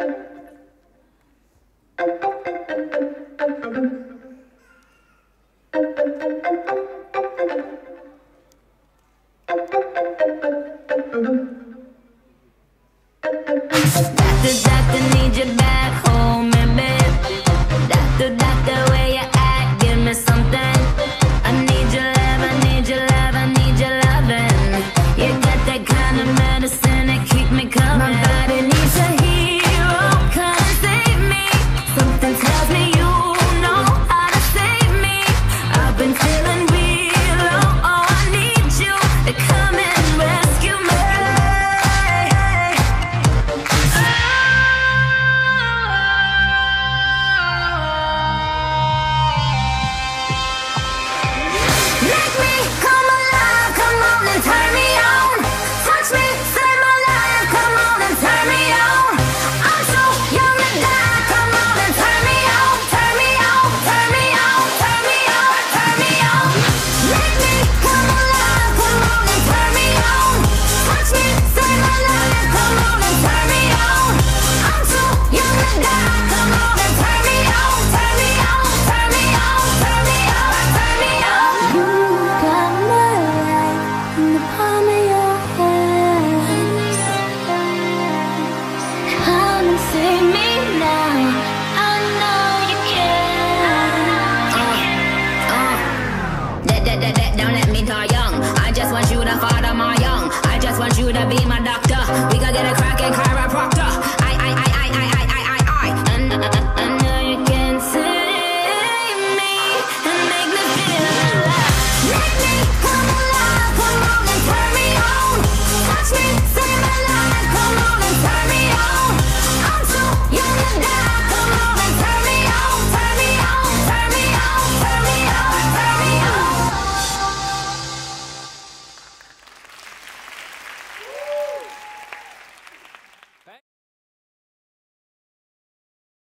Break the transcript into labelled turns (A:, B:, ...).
A: Doctor, doctor, need you back home. turn me save me